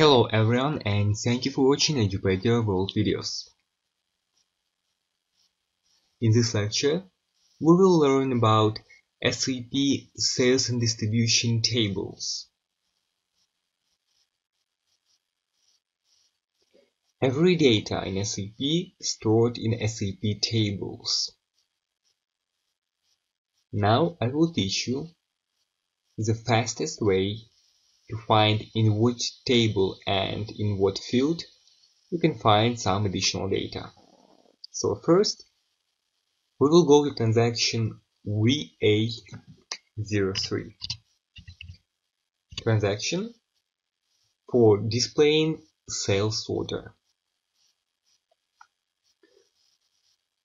Hello everyone and thank you for watching Edupedia World videos. In this lecture, we will learn about SAP sales and distribution tables. Every data in SAP stored in SAP tables. Now I will teach you the fastest way to find in which table and in what field you can find some additional data. So first, we will go to transaction VA03. Transaction for displaying sales order.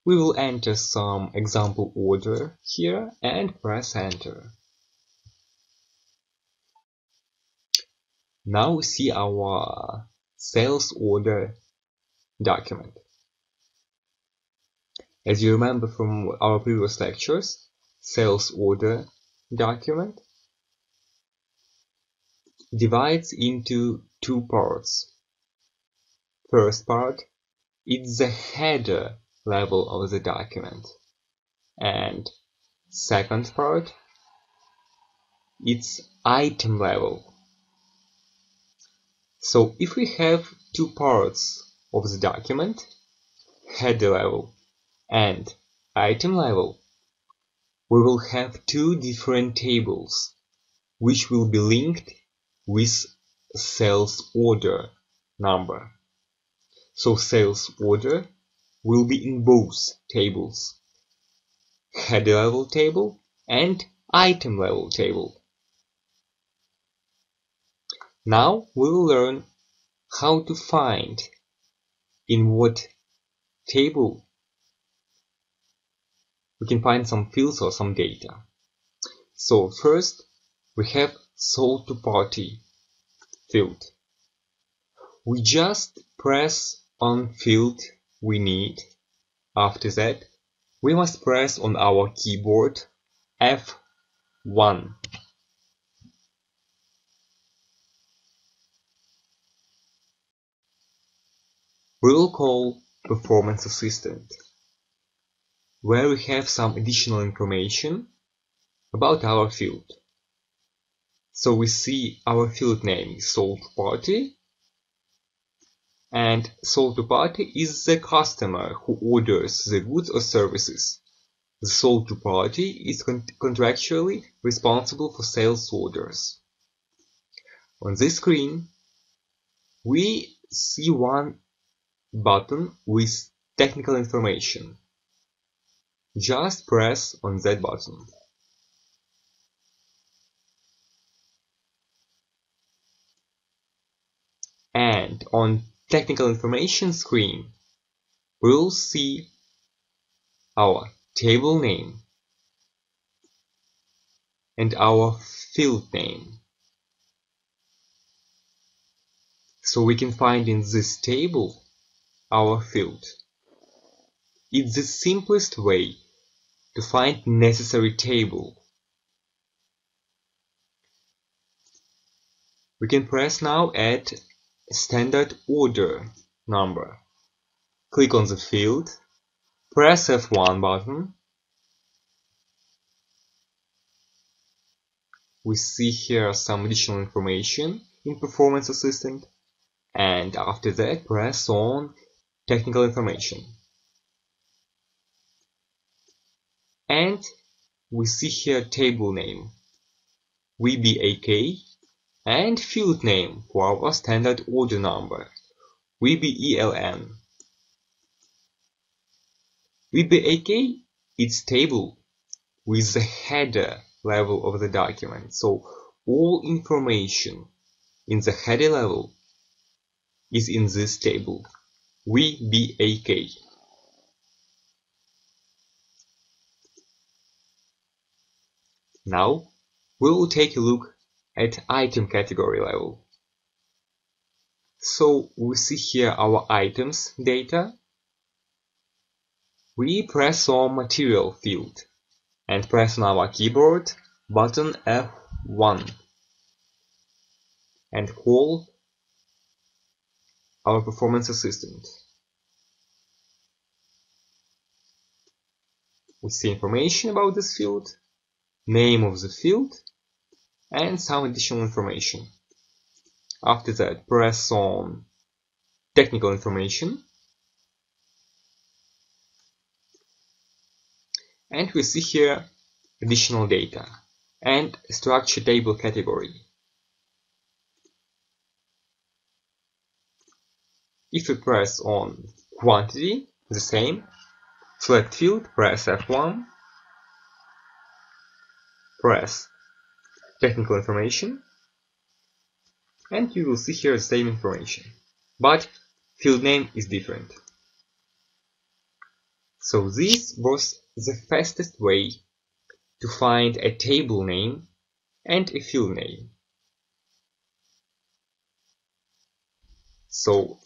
We will enter some example order here and press enter. Now we see our sales order document. As you remember from our previous lectures, sales order document divides into two parts. First part, it's the header level of the document. And second part, it's item level so if we have two parts of the document, header level and item level, we will have two different tables which will be linked with sales order number. So sales order will be in both tables, header level table and item level table. Now we will learn how to find in what table we can find some fields or some data. So first we have sold to party field. We just press on field we need. After that we must press on our keyboard F1 we will call performance assistant, where we have some additional information about our field. So we see our field name is sold party and sold to party is the customer who orders the goods or services. The sold to party is con contractually responsible for sales orders. On this screen, we see one button with technical information. Just press on that button. And on technical information screen, we'll see our table name and our field name. So we can find in this table our field. It's the simplest way to find necessary table. We can press now add standard order number. Click on the field, press F1 button. We see here some additional information in Performance Assistant and after that press on technical information. And we see here table name VBAK and field name for our standard order number VBELN. VBAK is table with the header level of the document. So all information in the header level is in this table. VBAK Now we will take a look at item category level. So we see here our items data. We press on material field and press on our keyboard button F1 and call our performance assistant. We see information about this field, name of the field, and some additional information. After that, press on technical information and we see here additional data and structure table category. If we press on quantity, the same, select field, press F1, press technical information, and you will see here the same information, but field name is different. So this was the fastest way to find a table name and a field name. So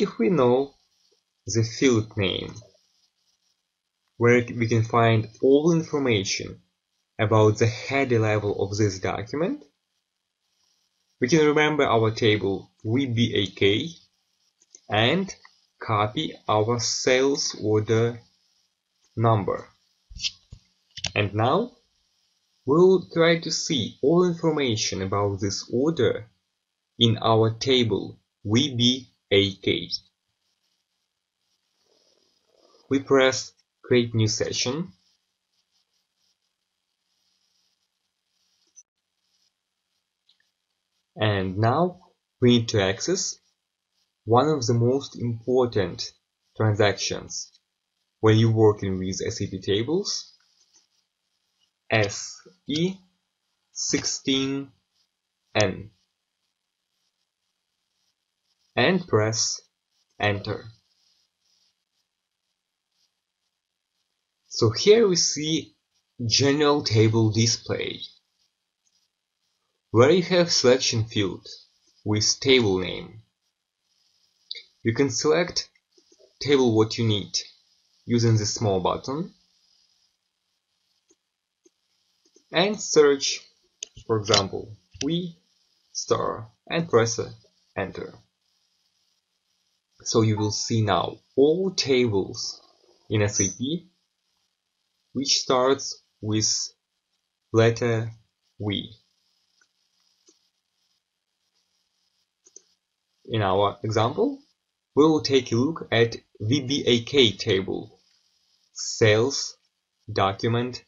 if we know the field name where we can find all information about the header level of this document, we can remember our table VBAK and copy our sales order number. And now we'll try to see all information about this order in our table VBAK. We press create new session. And now we need to access one of the most important transactions when you're working with SAP tables. SE16N and press enter. So here we see general table display where you have selection field with table name. You can select table what you need using the small button and search for example V star and press enter so you will see now all tables in SAP which starts with letter V. In our example, we will take a look at VBAK table sales document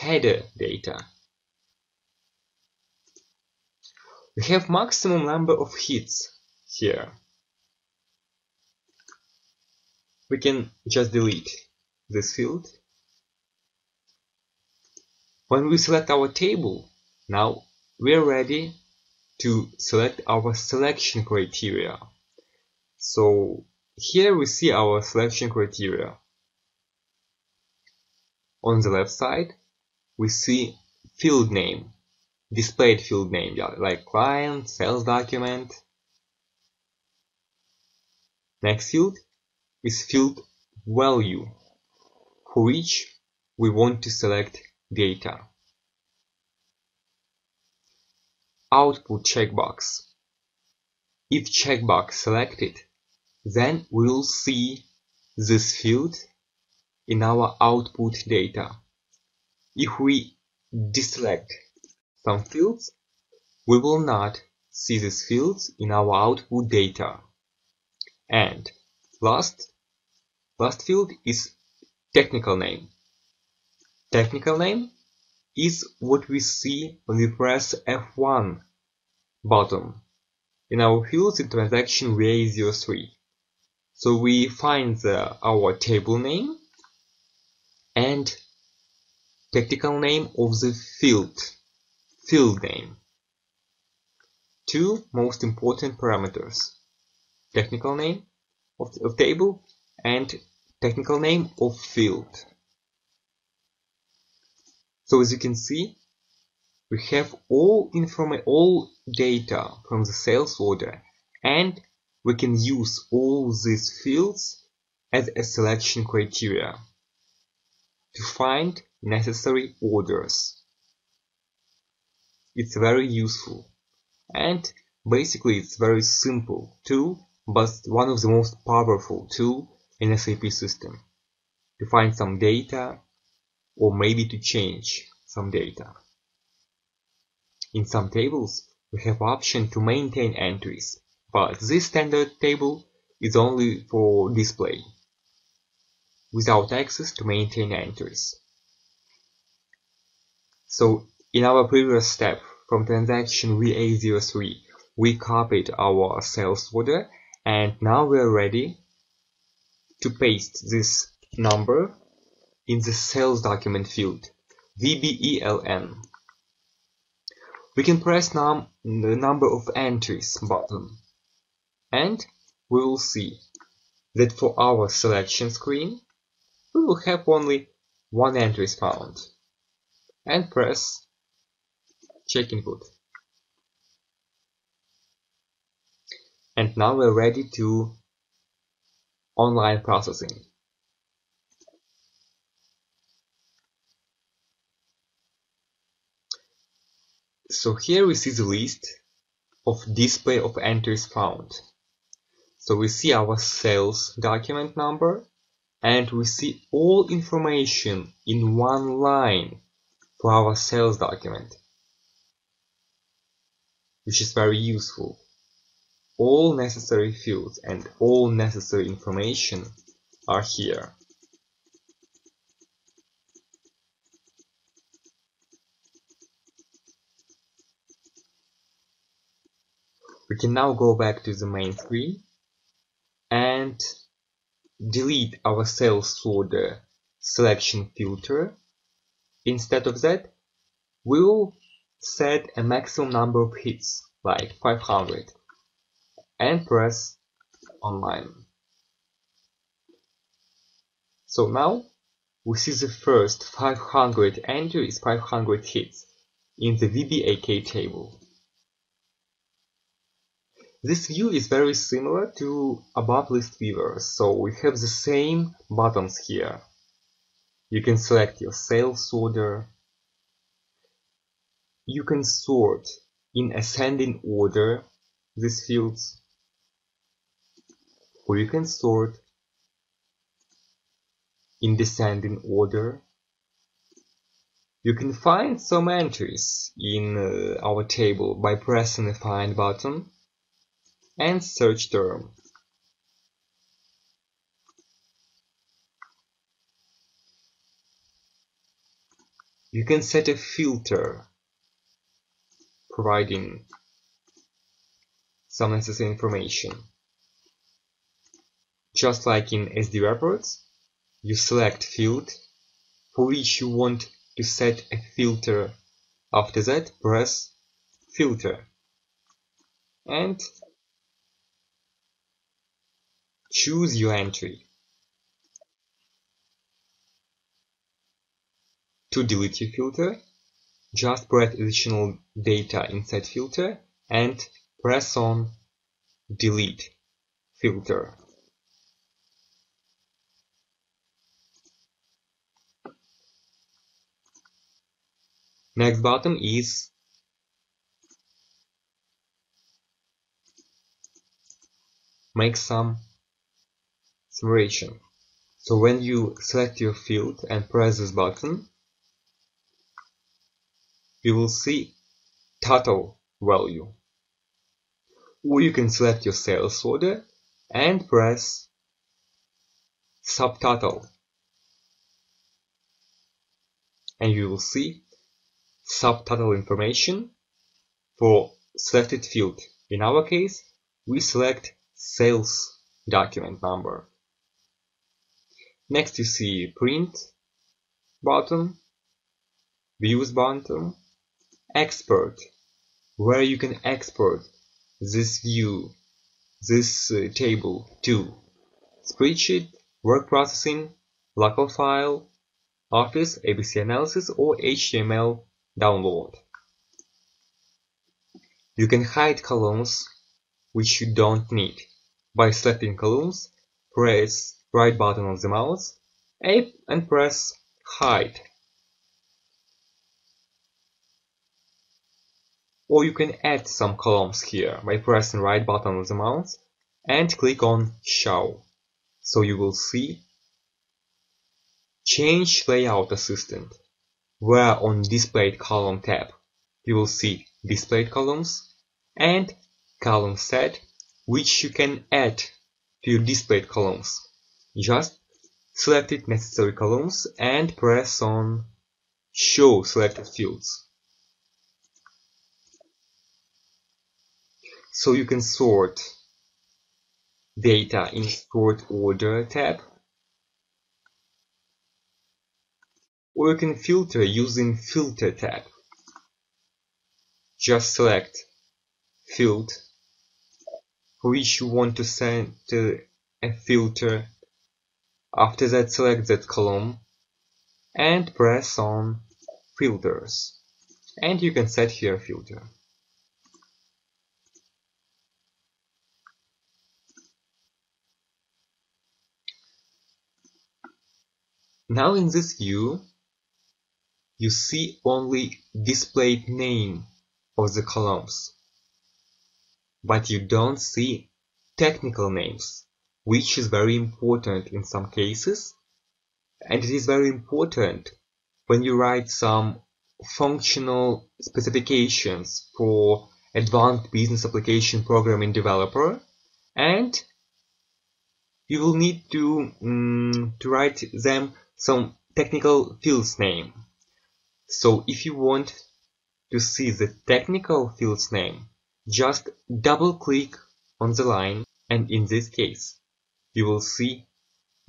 header data. We have maximum number of hits here. We can just delete this field. When we select our table, now we are ready to select our selection criteria. So here we see our selection criteria. On the left side, we see field name, displayed field name, like client, sales document. Next field is field value, for which we want to select data. Output checkbox. If checkbox selected, then we'll see this field in our output data. If we deselect some fields, we will not see these fields in our output data. And last, last field is technical name. Technical name is what we see when we press F1 button in our fields in transaction VA03. So we find the, our table name and technical name of the field, field name. Two most important parameters, technical name of, of table and technical name of field. So as you can see, we have all information, all data from the sales order and we can use all these fields as a selection criteria to find necessary orders. It's very useful and basically it's very simple to but one of the most powerful tool in SAP system to find some data or maybe to change some data. In some tables, we have option to maintain entries, but this standard table is only for display, without access to maintain entries. So in our previous step from transaction VA03, we copied our sales order and now we're ready to paste this number in the sales document field VBELN. We can press num the number of entries button and we will see that for our selection screen we will have only one entry found and press check input. And now we're ready to online processing. So here we see the list of display of entries found. So we see our sales document number and we see all information in one line for our sales document, which is very useful. All necessary fields and all necessary information are here. We can now go back to the main screen and delete our sales order selection filter. Instead of that, we will set a maximum number of hits, like 500, and press online. So now we see the first 500 entries, 500 hits in the VBAK table. This view is very similar to ABAP list viewer, so we have the same buttons here. You can select your sales order. You can sort in ascending order these fields. Or you can sort in descending order. You can find some entries in uh, our table by pressing the find button and search term. You can set a filter providing some necessary information. Just like in SD reports, you select field for which you want to set a filter. After that, press filter and Choose your entry. To delete your filter, just press additional data inside filter and press on delete filter. Next button is make some summation. So when you select your field and press this button, you will see total value. Or you can select your sales order and press subtotal. And you will see subtotal information for selected field. In our case, we select sales document number. Next you see print button, views button, export, where you can export this view, this uh, table to spreadsheet, work processing, local file, Office, ABC analysis or HTML download. You can hide columns which you don't need. By selecting columns, press right button on the mouse and press hide. Or you can add some columns here by pressing right button on the mouse and click on Show. So you will see Change Layout Assistant, where on Displayed Column tab you will see Displayed Columns and Column Set, which you can add to your displayed columns. Just select it necessary columns and press on Show Selected Fields. So you can sort data in sort order tab or you can filter using filter tab. Just select field for which you want to send a filter. After that select that column and press on filters and you can set here filter. Now in this view, you see only displayed name of the columns, but you don't see technical names, which is very important in some cases, and it is very important when you write some functional specifications for advanced business application programming developer and you will need to um, to write them some technical fields name. So if you want to see the technical fields name, just double click on the line and in this case, you will see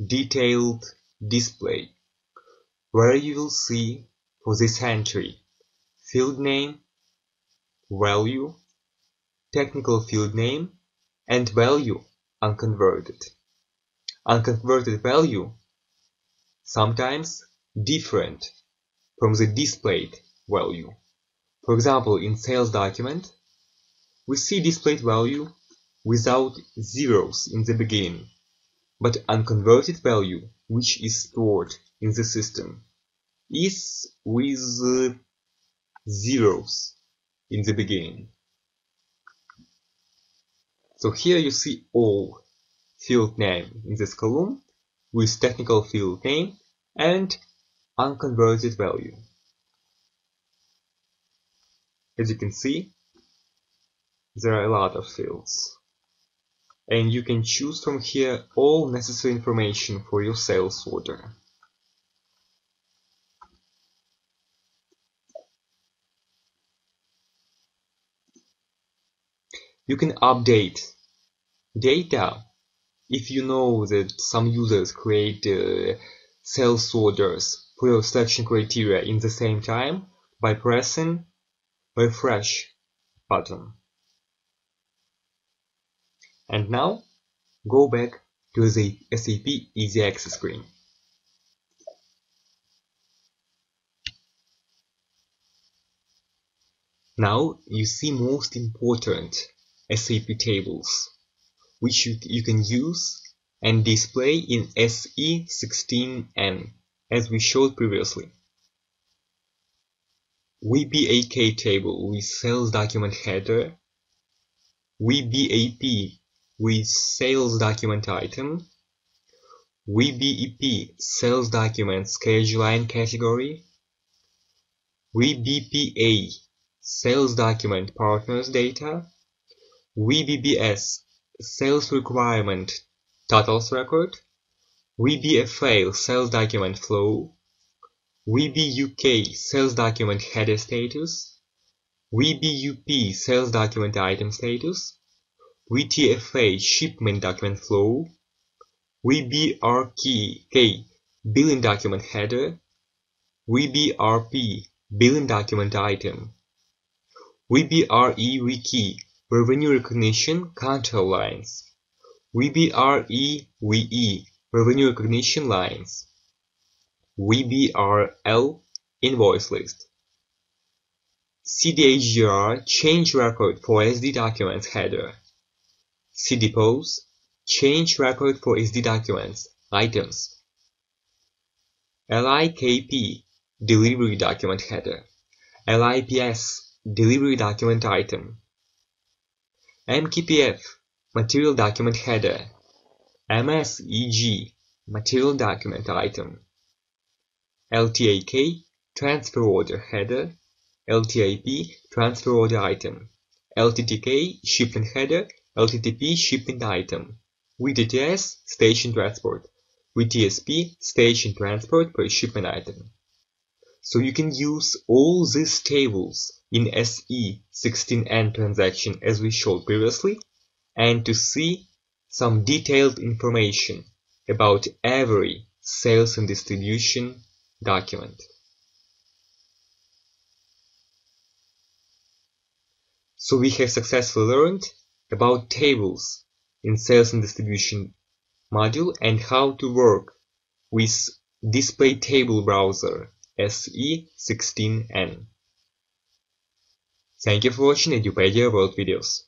detailed display where you will see for this entry field name, value, technical field name, and value unconverted. Unconverted value sometimes different from the displayed value. For example, in sales document, we see displayed value without zeros in the beginning, but unconverted value, which is stored in the system, is with zeros in the beginning. So here you see all field name in this column with technical field name and unconverted value. As you can see, there are a lot of fields. And you can choose from here all necessary information for your sales order. You can update data if you know that some users create uh, sales orders your selection criteria in the same time by pressing refresh button. And now go back to the SAP Easy Access screen. Now you see most important SAP tables which you, you can use and display in SE16N as we showed previously. VBAK table with sales document header, VBAP with sales document item, VBEP sales document schedule line category, VBPA sales document partners data, VBBS sales requirement totals record, VBFA sales document flow, VBUK sales document header status, VBUP sales document item status, VTFA shipment document flow, VBRK billing document header, VBRP billing document item, VBREVK revenue recognition control lines, VBRE-VE revenue recognition lines, VBRL invoice list, CDHDR change record for SD documents header, CDPOS change record for SD documents items, LIKP delivery document header, LIPS delivery document item, MKPF material document header, MSEG material document item, LTAK transfer order header, LTAP transfer order item, LTTK shipment header, LTTP shipment item, VTTS stage in transport, VTSP stage in transport per shipment item. So you can use all these tables in SE16N transaction as we showed previously and to see some detailed information about every sales and distribution document. So we have successfully learned about tables in sales and distribution module and how to work with display table browser SE16N. Thank you for watching Edupedia World videos.